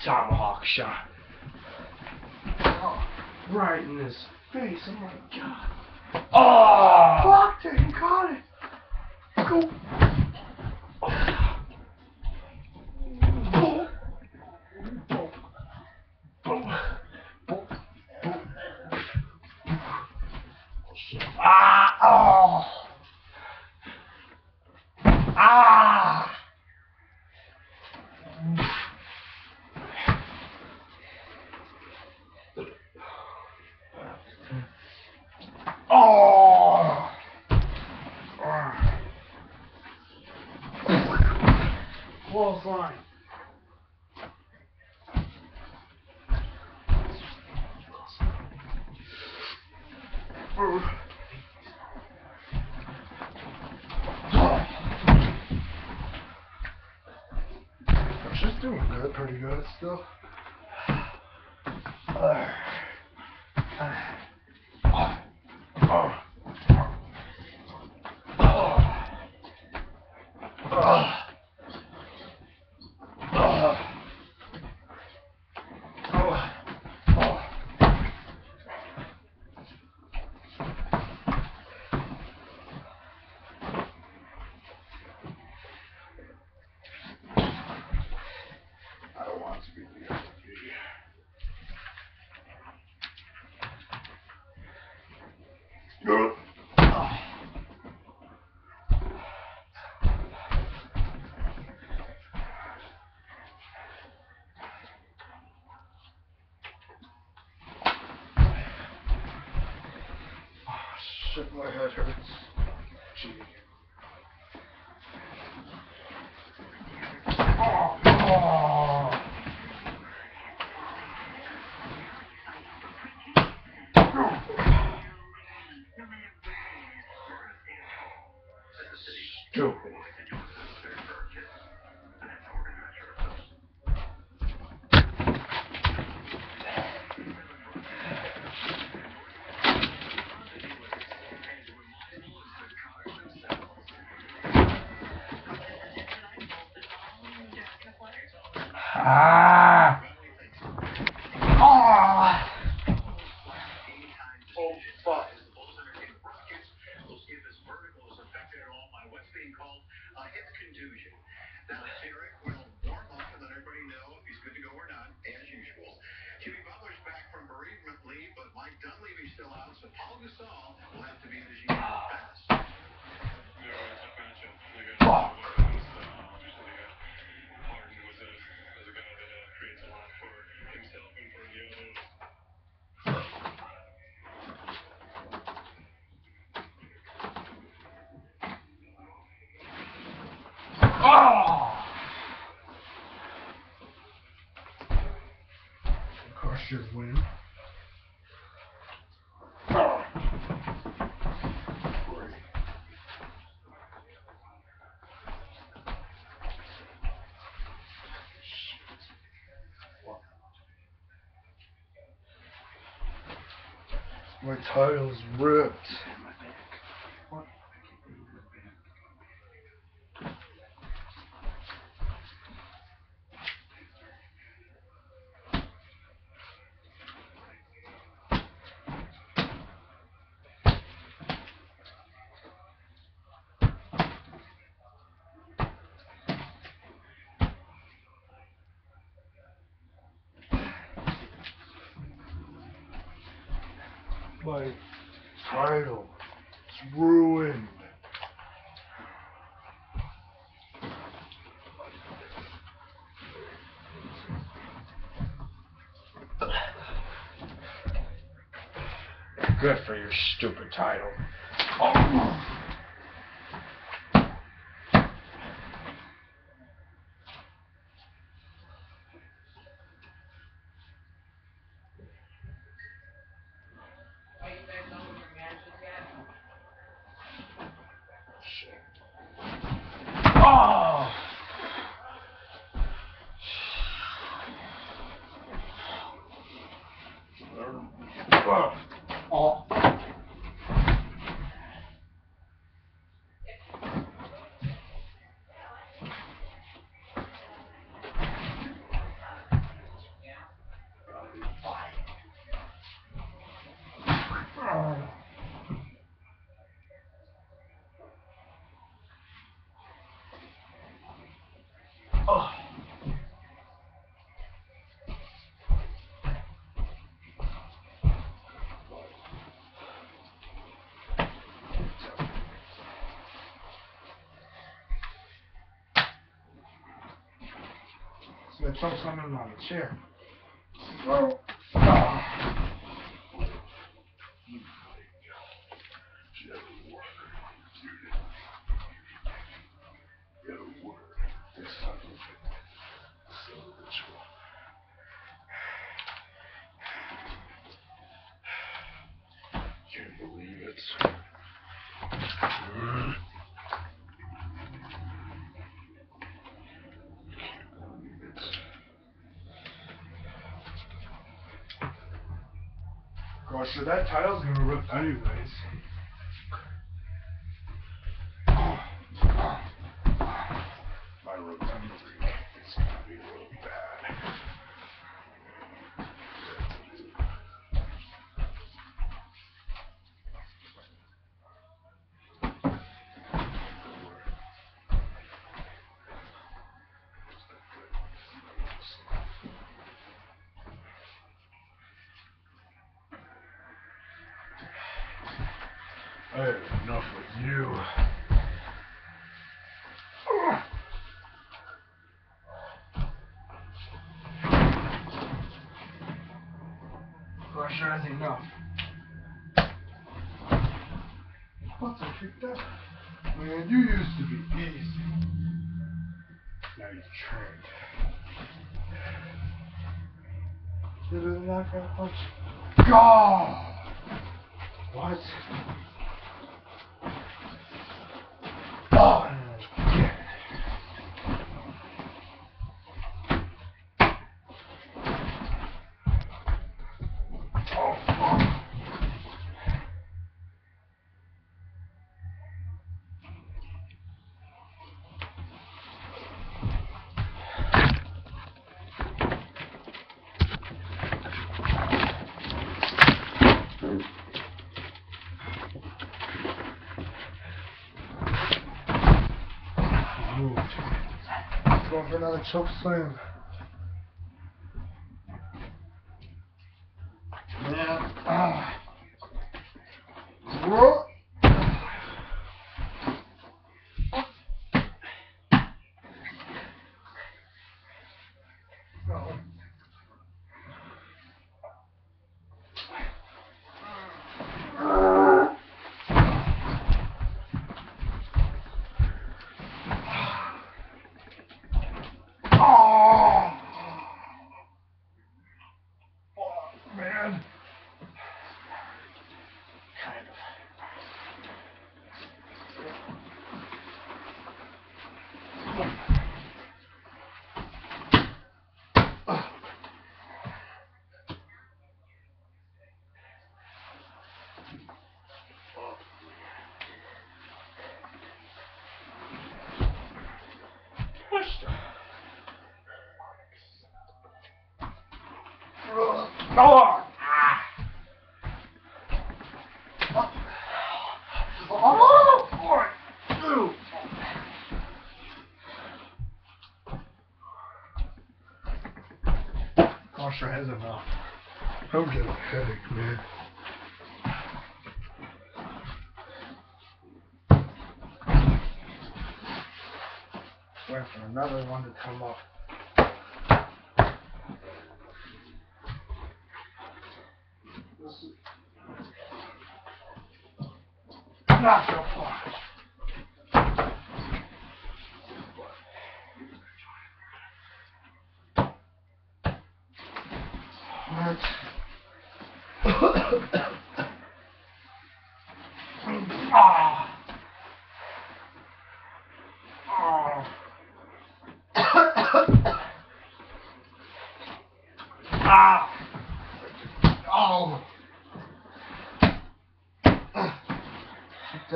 tomahawk shot. Oh, right in his face. Oh my god. i'm just doing good, pretty good still. shit, my head hurts. Cheating. My title's ripped. My title. It's ruined. Good for your stupid title. Oh! So I throw something on the chair. Oh. Ah. Can't believe it. Gosh, so that tile's gonna rip anyways. Has enough. What's a kick that? Man, you used to be easy. Now you're trained. Did it not get punch? God! What? Going for another size of a. I'm getting a headache, man. Wait for another one to come up. Not so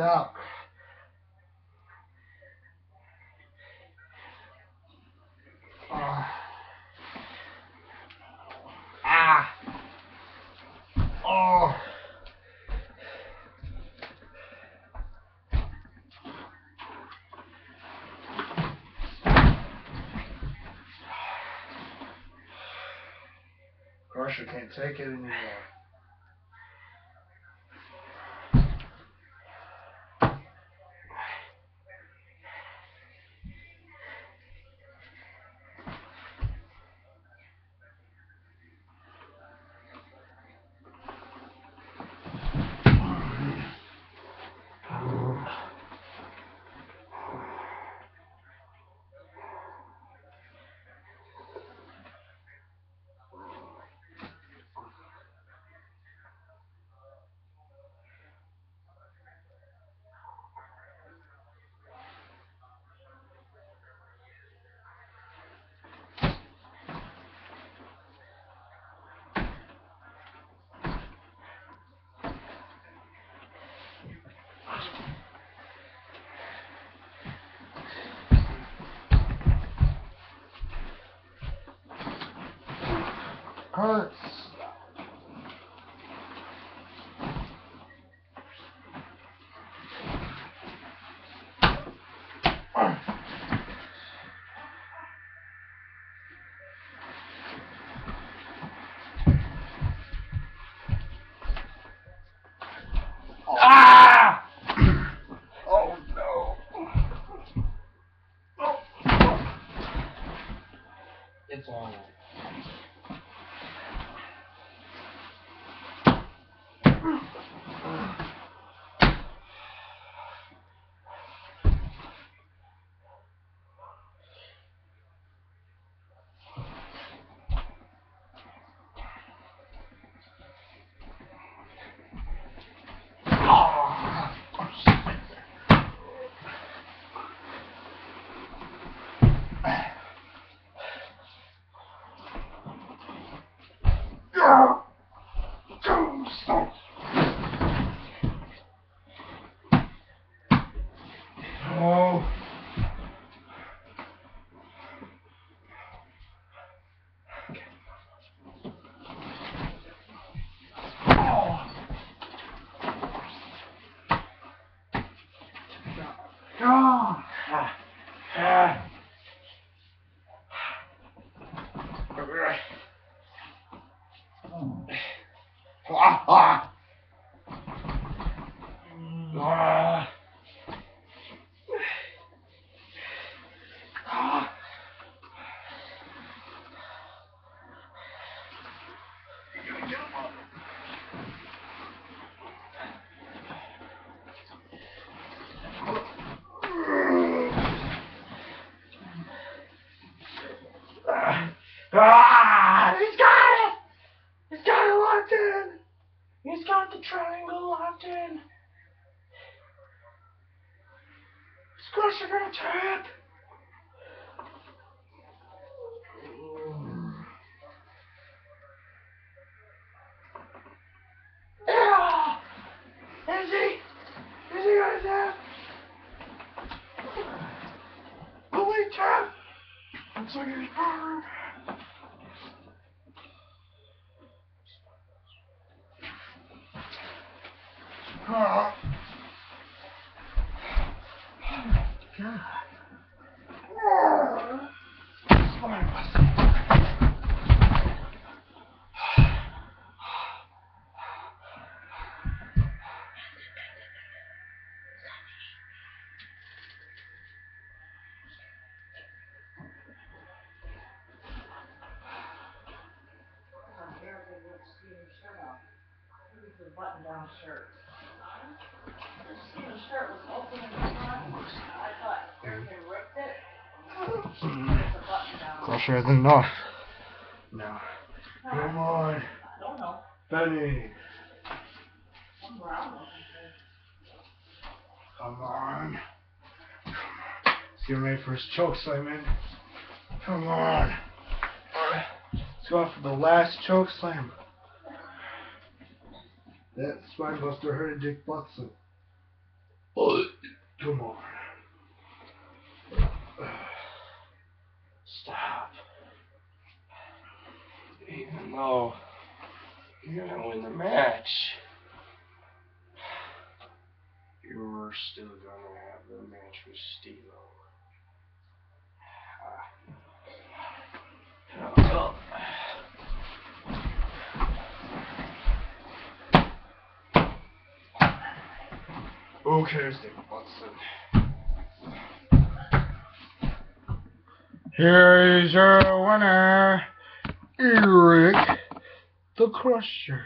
up. Oh. Ah. Oh. Crusher can't take it anymore. Button-down shirt. Steven's shirt was open in the front. I thought Eric ripped it. Button-down. Crusher isn't. No. Come on, I don't know. Benny. Brown Come on. Let's get ready for his choke slam, man. Come on. Alright. Let's go out for the last choke slam. That spine buster hurted Dick Butson. Come on. Stop. Even though you're gonna win the match, you're still gonna have the match with Steve-O. Ah. Oh, Who cares, Here is your winner, Eric the Crusher.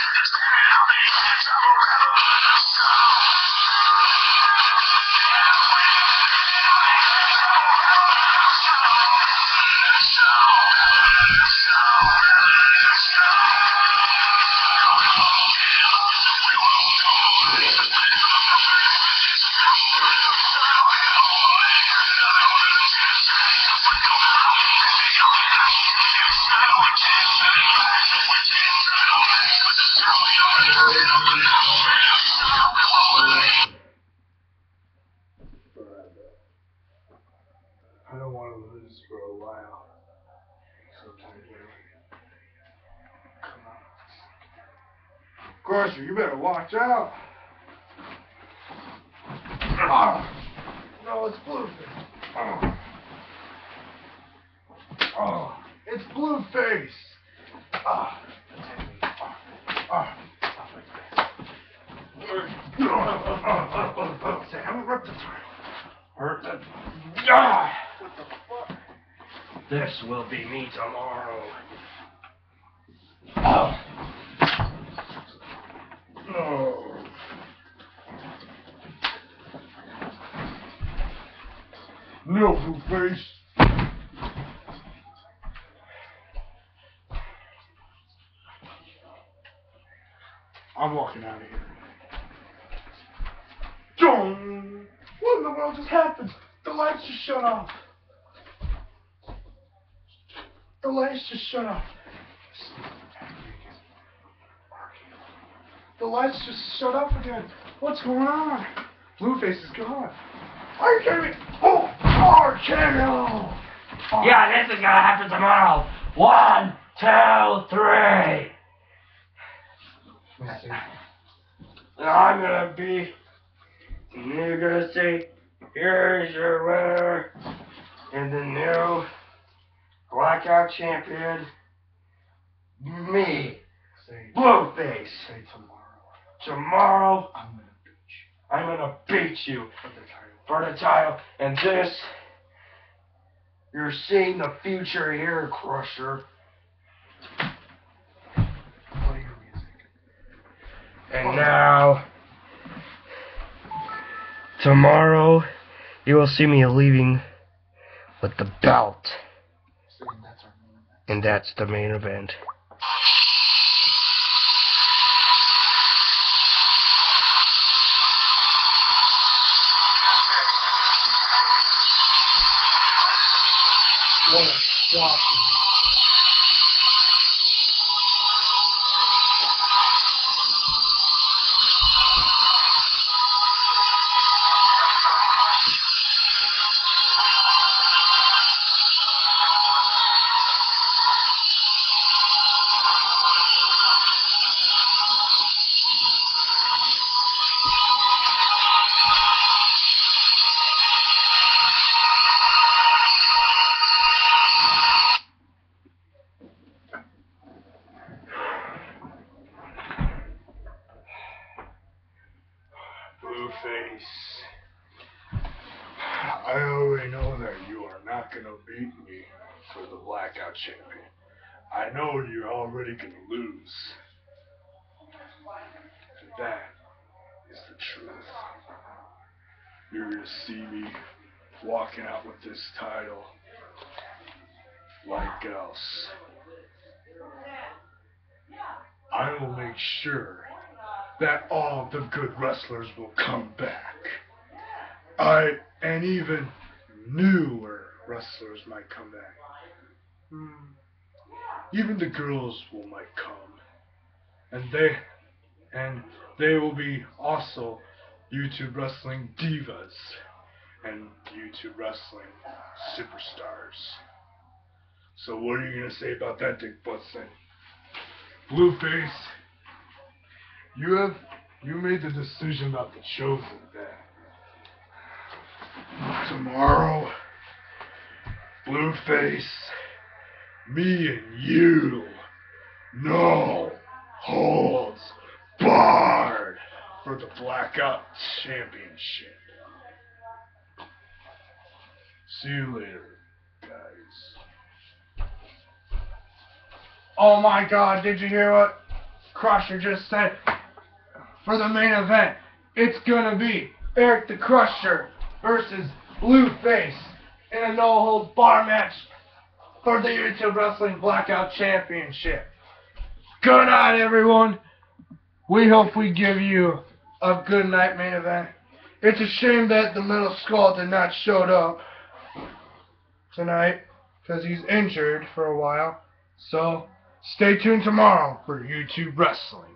on. You better watch out. Ah. No, it's Blueface. Oh. oh, it's Blueface. Ah. Ah. Say, I haven't ripped the title. Hurt that. Ah. What the fuck? This will be me tomorrow. Oh. No. No, Blueface. I'm walking out of here. Dong! What in the world just happened? The lights just shut off. The lights just shut off. The lights just shut off again. What's going on? Blueface is gone. Are you kidding me? RKO! Oh, Yeah, this is gonna happen tomorrow. One, two, three. let's. And I'm gonna be, and you're gonna say, here's your winner, and the new blackout champion, me, Say, Blueface. say tomorrow. Tomorrow, I'm gonna beat you I'm gonna beat you for the title. for the title, and this, you're seeing the future here, Crusher. Play your music. And now, tomorrow, you will see me leaving with the belt. See, that's our main event. And that's the main event. I know you're already gonna lose. And that is the truth. You're gonna see me walking out with this title like else. I will make sure that all the good wrestlers will come back. I and even newer wrestlers might come back. Hmm. Even the girls will might come. And they and they will be also YouTube wrestling divas and YouTube wrestling superstars. So what are you gonna say about that, Dick Butson? Blueface, you have you made the decision about the chosen then. Tomorrow, Blueface, me and you, no holds barred for the Blackout Championship. See you later, guys. Oh my god, did you hear what Crusher just said? For the main event, it's gonna be Eric the Crusher versus Blueface in a no holds bar match for the YouTube Wrestling Blackout Championship. Good night, everyone. We hope we give you a good night main event. It's a shame that the Metal Skull did not show up tonight because he's injured for a while. So stay tuned tomorrow for YouTube Wrestling.